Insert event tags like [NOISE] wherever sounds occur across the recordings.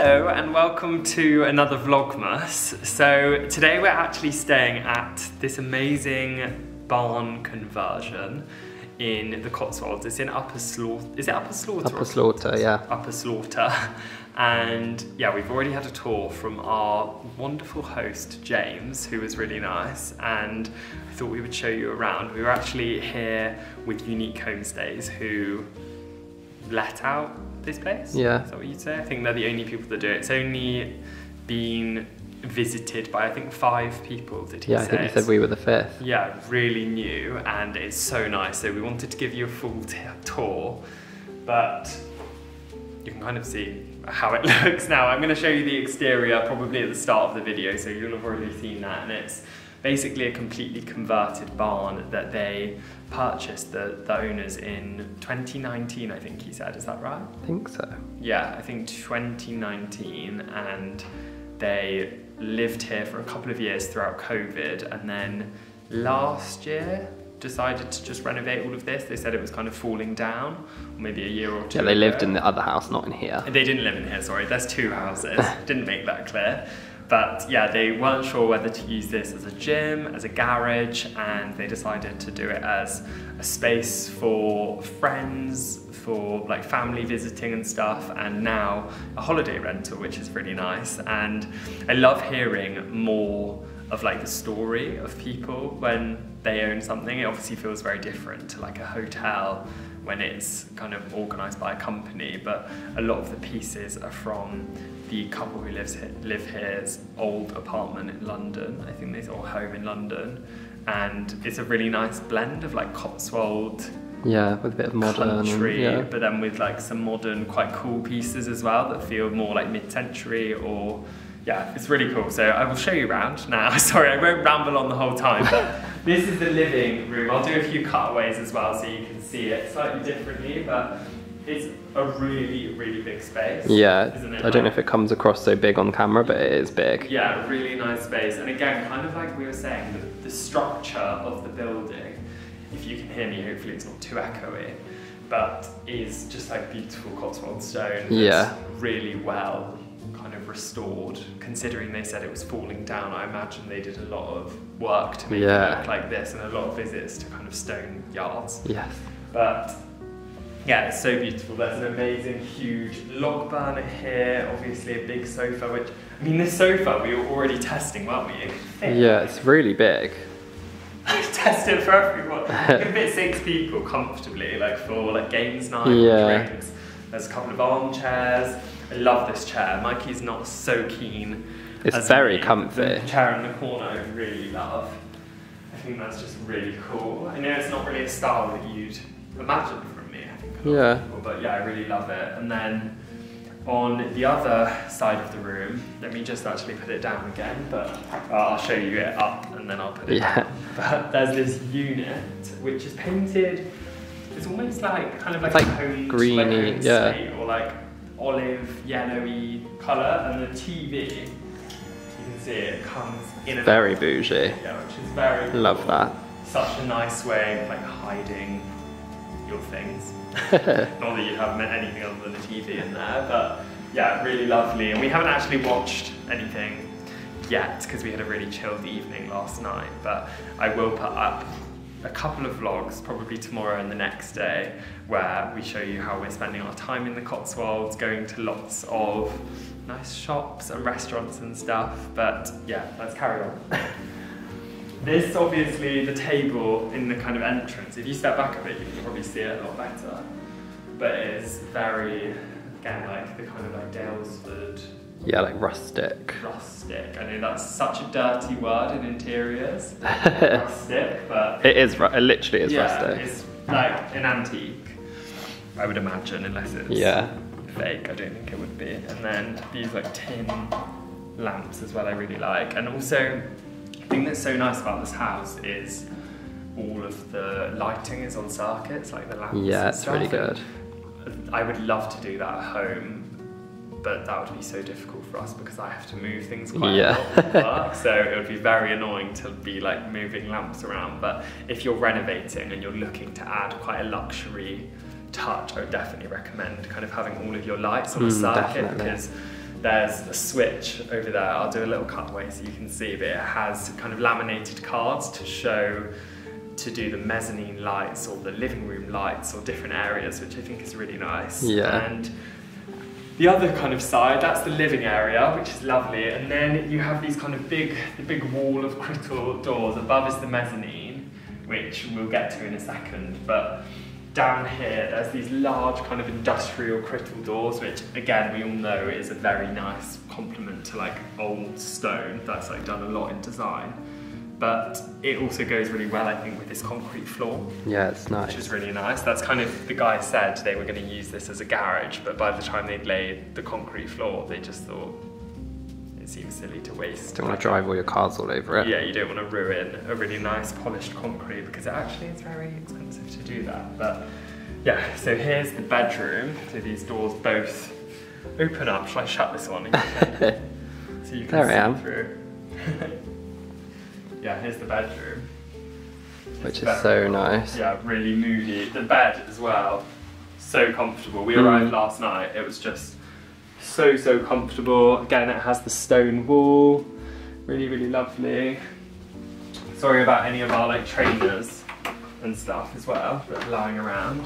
Hello and welcome to another Vlogmas. So today we're actually staying at this amazing barn conversion in the Cotswolds. It's in Upper Slaughter. Is it Upper Slaughter? Upper Slaughter, yeah. Upper Slaughter. And yeah, we've already had a tour from our wonderful host, James, who was really nice. And I thought we would show you around. We were actually here with Unique Homestays, who let out this place. Yeah. Is that what you'd say? I think they're the only people that do it. It's only been visited by I think five people. Did he Yeah, I think he said we were the fifth. Yeah, really new, and it's so nice. So we wanted to give you a full t- tour, but you can kind of see how it [LAUGHS] looks now. I'm going to show you the exterior probably at the start of the video, so you'll have already seen that, and it's basically a completely converted barn that they purchased the, the owners in 2019 i think he said is that right I think so. yeah, I think 2019, and they lived here for a couple of years throughout COVID, and then last year decided to just renovate all of this. They said it was kind of falling down, maybe a year or two. Yeah, they lived ago. in the other house, not in here. They didn't live in here, sorry. There's two houses. [LAUGHS] didn't make that clear. But yeah, they weren't sure whether to use this as a gym, as a garage, and they decided to do it as a space for friends, for like family visiting and stuff, and now a holiday rental, which is really nice. And I love hearing more of like the story of people when they own something. It obviously feels very different to like a hotel when it's kind of organised by a company, but a lot of the pieces are from the couple who lives here, live here's old apartment in London. I think they or home in London, and it's a really nice blend of like Cotswold Yeah, with a bit of modern. country, yeah. but then with like some modern, quite cool pieces as well that feel more like mid-century or yeah, it's really cool. So I will show you around now. [LAUGHS] Sorry, I won't ramble on the whole time, but [LAUGHS] this is the living room. I'll do a few cutaways as well so you can see it slightly differently, but it's a really, really big space. Yeah, isn't it? I don't know if it comes across so big on camera, but it is big. Yeah, really nice space. And again, kind of like we were saying, the, the structure of the building, if you can hear me, hopefully it's not too echoey, but is just like beautiful Cotswold stone. Yeah. Really well kind of restored, considering they said it was falling down. I imagine they did a lot of work to make Yeah. it look like this and a lot of visits to kind of stone yards. Yes. But yeah, it's so beautiful. There's an amazing, huge log burner here. Obviously, a big sofa. Which I mean, this sofa we were already testing, weren't we? It. Yeah, it's really big. [LAUGHS] Test it for everyone. You can fit six [LAUGHS] people comfortably, like for like games night, Yeah. drinks. There's a couple of armchairs. I love this chair. Mikey's not so keen. It's very me. comfy. The chair in the corner I really love. I think that's just really cool. I know it's not really a style that you'd imagine from me. I think a lot of Yeah. people, but yeah, I really love it. And then on the other side of the room, let me just actually put it down again, but uh, I'll show you it up and then I'll put it Yeah. down. [LAUGHS] But there's this unit which is painted. It's almost like kind of like, like greeny, like yeah. or like olive yellowy colour, and the TV. You can see it comes in and Very bougie. Yeah, which is very Love cool. that. Such a nice way of like hiding your things. [LAUGHS] Not that you have meant anything other than a TV in there, but yeah, really lovely. And we haven't actually watched anything yet because we had a really chilled evening last night. But I will put up a couple of vlogs, probably tomorrow and the next day, where we show you how we're spending our time in the Cotswolds, going to lots of nice shops and restaurants and stuff. But yeah, let's carry on. [LAUGHS] This obviously the table in the kind of entrance. If you step back a bit, you can probably see it a lot better. But it is very again like the kind of like Daylesford Yeah, like rustic. rustic. I know that's such a dirty word in interiors, [LAUGHS] rustic, but it is. It literally is yeah, rustic. it's like an antique. I would imagine, unless it's Yeah. fake. I don't think it would be. And then these like tin lamps as well. I really like. And also, the thing that's so nice about this house is all of the lighting is on circuits, like the lamps. Yeah, it's really good. I would love to do that at home. But that would be so difficult for us because I have to move things quite Yeah. a lot work. So it would be very annoying to be like moving lamps around. But if you're renovating and you're looking to add quite a luxury touch, I would definitely recommend kind of having all of your lights on a Mm, circuit definitely. because there's a switch over there. I'll do a little cutaway so you can see, but it has kind of laminated cards to show to do the mezzanine lights or the living room lights or different areas, which I think is really nice. Yeah. And the other kind of side, that's the living area, which is lovely. And then you have these kind of big, the big wall of Crittall doors. Above is the mezzanine, which we'll get to in a second. But down here, there's these large kind of industrial Crittall doors, which again, we all know is a very nice complement to like old stone. That's like done a lot in design. But it also goes really well, I think, with this concrete floor Yeah, it's nice. which is really nice. That's kind of the guy said they were going to use this as a garage, but by the time they'd laid the concrete floor, they just thought it seems silly to waste. Don't want to drive all your cars all over it. Yeah, you don't want to ruin a really nice polished concrete because it actually is very expensive to do that. But yeah, so here's the bedroom. So these doors both open up. Shall I shut this one? [LAUGHS] so you can There I am. through. [LAUGHS] yeah, here's the bedroom. Which is Very so nice. Yeah, really moody. The bed as well, so comfortable. We Mm. arrived last night. It was just so so comfortable. Again, it has the stone wall. Really really lovely. Sorry about any of our like trainers and stuff as well that lying around.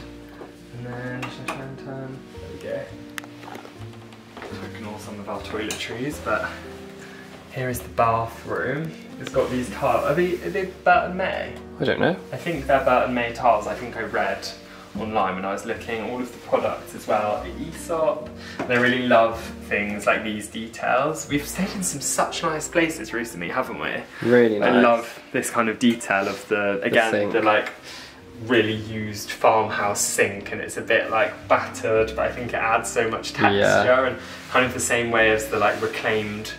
And then shall I try and turn? There we go. Ignore some of our toiletries, but here is the bathroom. It's got these tiles. Are they, are they Bert & May? I don't know. I think they're Bert & May tiles. I think I read online when I was looking all of the products as well at Aesop. And I really love things like these details. We've stayed in some such nice places recently, haven't we? Really nice. I love this kind of detail of the again sink. the, like really used farmhouse sink and it's a bit like battered but I think it adds so much texture Yeah. and kind of the same way as the like reclaimed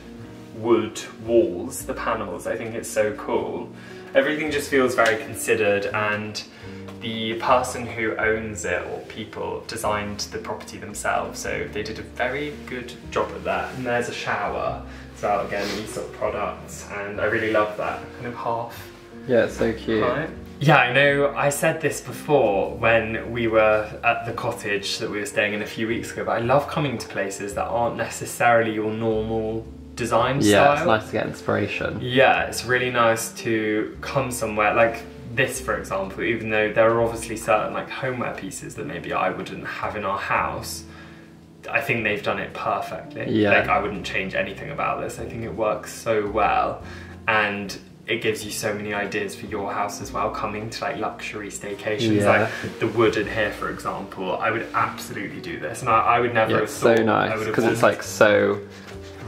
wood walls, the panels. I think it's so cool. Everything just feels very considered and the person who owns it or people designed the property themselves so they did a very good job at that and there's a shower so again these sort of products and I really love that kind of half Yeah, it's so cute. Yeah, I know I said this before when we were at the cottage that we were staying in a few weeks ago, but I love coming to places that aren't necessarily your normal design Yeah, style. it's nice to get inspiration. Yeah, it's really nice to come somewhere like this, for example, even though there are obviously certain like homeware pieces that maybe I wouldn't have in our house. I think they've done it perfectly. Yeah. Like I wouldn't change anything about this. I think it works so well. And it gives you so many ideas for your house as well, coming to like luxury staycations. Yeah. Like the wood in here, for example, I would absolutely do this. And I, I would never Yeah, have it's so nice because it's like so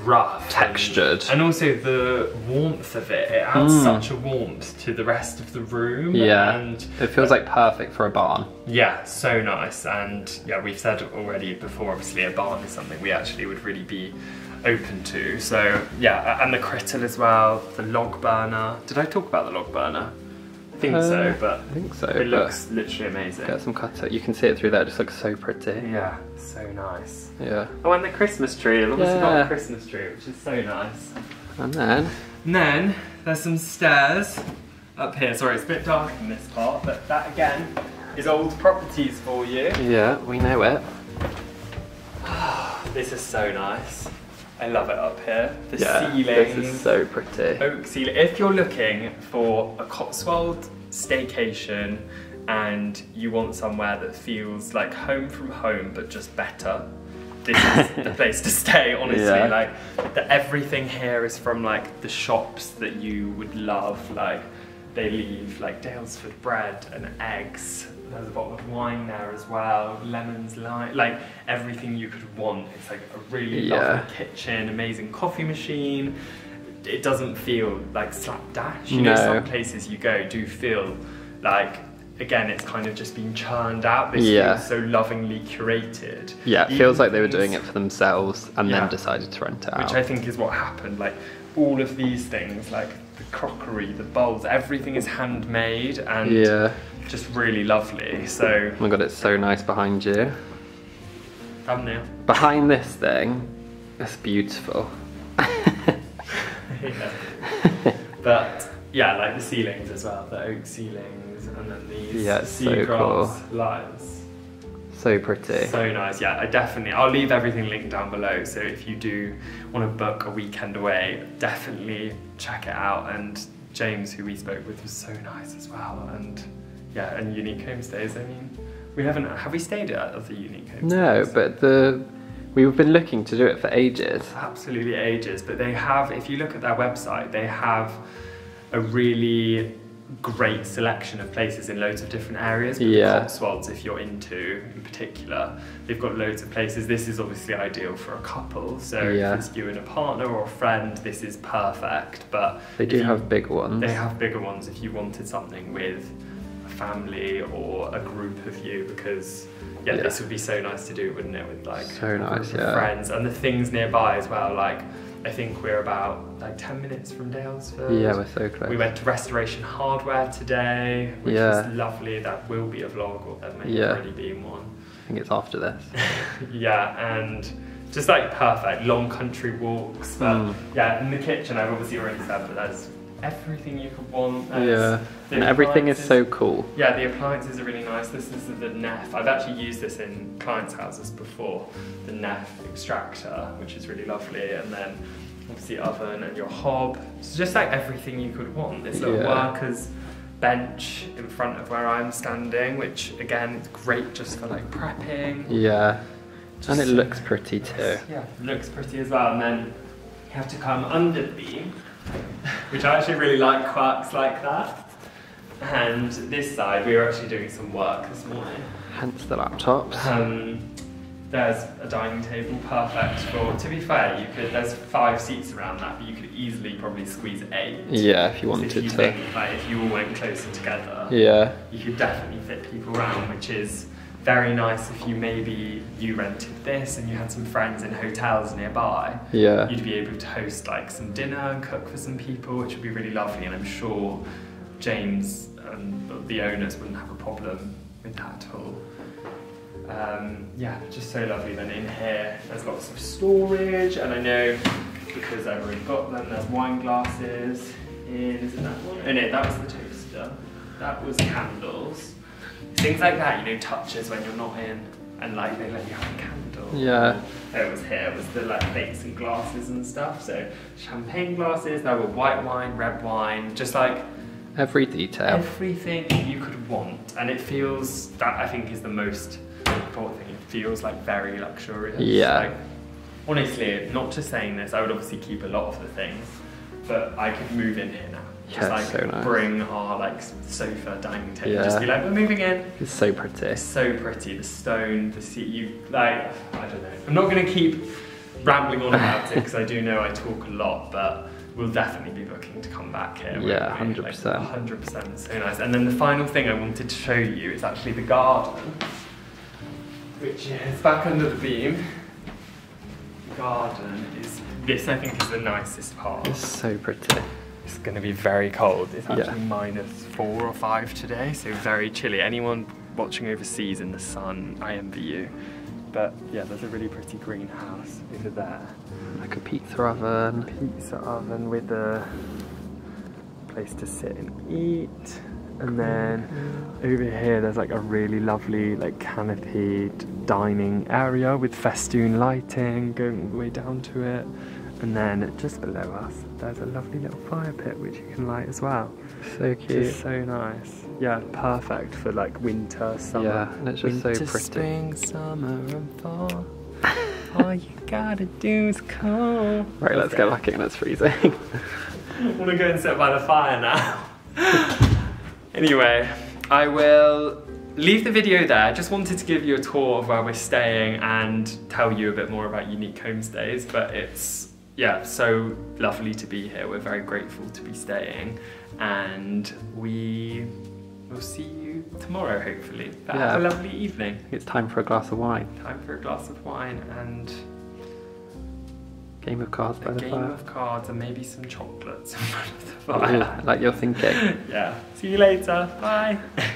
rough textured. and, also the warmth of it it adds Mm. such a warmth to the rest of the room Yeah. and It feels like perfect for a barn. yeah so nice and yeah we've said already before obviously a barn is something we actually would really be open to so yeah and the Crittall as well the log burner did i talk about the log burner i think so Uh, but I think so. it looks literally amazing Get some cut You can see it through there. It just looks so pretty. yeah so nice Yeah. oh and the christmas tree i've obviously got a christmas tree which is so nice And then And then there's some stairs up here. Sorry, it's a bit dark in this part, but that again is old properties for you. yeah, we know it. [SIGHS] This is so nice. I love it up here. The yeah, ceilings, this is so pretty. oak ceiling. If you're looking for a Cotswold staycation and you want somewhere that feels like home from home but just better, this is [LAUGHS] the place to stay. Honestly, Yeah. like the, everything here is from like the shops that you would love. Like they leave like Daylesford bread and eggs. There's a bottle of wine there as well, lemons, lime, like everything you could want. It's like a really Yeah. lovely kitchen, amazing coffee machine. It doesn't feel like slapdash. You know, some places you go do feel like again it's kind of just been churned out. This Yeah. feels so lovingly curated. Yeah, it Even feels like they were doing it for themselves and Yeah. then decided to rent it out. which. I think is what happened. Like all of these things, like the crockery, the bowls, everything is handmade and yeah. just really lovely. So Oh my god, it's so nice behind you. thumbnail. Behind this thing, it's beautiful. [LAUGHS] yeah. But yeah, like the ceilings as well, the oak ceilings, and then these Yeah, it's so cool. lights. So pretty. So nice, yeah. I definitely. I'll leave everything linked down below. So if you do want to book a weekend away, definitely check it out. And James, who we spoke with, was so nice as well. And yeah, and Unique Homestays. I mean, we haven't. Have we stayed at other Unique Homestays? No, but the we've been looking to do it for ages. absolutely ages. But they have. If you look at their website, they have a really great selection of places in loads of different areas. But Yeah. The Cotswolds, if you're into in particular, they've got loads of places. This is obviously ideal for a couple. So Yeah. if it's you and a partner or a friend, this is perfect. But They do you- have big ones. They have bigger ones if you wanted something with a family or a group of you because. Yeah, Yeah. this would be so nice to do, wouldn't it? With like So nice, yeah. friends and the things nearby as well. Like I think we're about like ten minutes from Daylesford. Yeah, we're so close. We went to Restoration Hardware today, which Yeah. was lovely. That will be a vlog, or there may Yeah. already been one. I think it's after this. [LAUGHS] yeah, and just like perfect long country walks. But Mm. yeah, in the kitchen, I've obviously already said, but there's everything you could want. Yeah, and everything is so cool. Yeah, the appliances are really nice. This is the Neff. I've actually used this in clients' houses before. The Neff extractor, which is really lovely, and then obviously oven and your hob. It's just like everything you could want. This little Yeah. workers bench in front of where I'm standing, which again is great just for like prepping. Yeah, Just and it so looks pretty too. Yeah, looks pretty as well. And then you have to come under the beam, which I actually really like quirks like that. And this side, we were actually doing some work this morning. Hence the laptops. Um, there's a dining table, perfect for. To be fair, you could. There's five seats around that, but you could easily probably squeeze eight. Yeah, if you wanted if you to. think, like, if you all went closer together, Yeah, you could definitely fit people around, which is very nice if you maybe you rented this and you had some friends in hotels nearby. yeah, You'd be able to host like some dinner and cook for some people, which would be really lovely. And I'm sure James and the owners wouldn't have a problem with that at all. Um, yeah, just so lovely. Then in here, there's lots of storage, and I know because I've already got them. There's wine glasses. In is it that one? Oh no, that was the toaster. That was candles. Things like that, you know, touches when you're not in, and like they let you have a candle. Yeah. It was here It was the like plates and glasses and stuff. So champagne glasses. There were white wine, red wine, just like every detail. everything you could want, and it feels that I think is the most important thing. It feels like very luxurious. Yeah. Like, honestly, not just saying this, I would obviously keep a lot of the things, but I could move in here now. Just Yeah, like so nice. bring our like sofa, dining table, yeah. just be like, we're moving in. It's so pretty. It's so pretty. The stone, the seat. You like. I don't know. I'm not going to keep rambling on about it because I do know I talk a lot, but we'll definitely be booking to come back here. Yeah, 100%. Like, 100%. So nice. And then the final thing I wanted to show you is actually the garden, which is back under the beam. The garden is. This I think is the nicest part. It's so pretty. It's going to be very cold. It's Yeah. actually minus four or five today, so very chilly. Anyone watching overseas in the sun, I envy you. But yeah, there's a really pretty greenhouse over there. Like a pizza oven. Pizza oven with a place to sit and eat. And then over here, there's like a really lovely, like canopied dining area with festoon lighting going all the way down to it. And then just below us, there's a lovely little fire pit which you can light as well. So cute. so nice. Yeah, perfect for like winter, summer. Yeah, and it's just so winter, pretty. Spring, summer, and fall. [LAUGHS] All you gotta do is call. Right, let's get back in. It's freezing. I want to go and sit by the fire now. [LAUGHS] anyway, I will leave the video there. I just wanted to give you a tour of where we're staying and tell you a bit more about Unique Homestays. But it's, yeah, so lovely to be here. We're very grateful to be staying. And we will see you tomorrow, hopefully. But have a lovely evening. it's time for a glass of wine. Time for a glass of wine and Game of cards by a the game fire. of cards and maybe some chocolates in front of the fire. like you're thinking. [LAUGHS] yeah. See you later. Bye. [LAUGHS]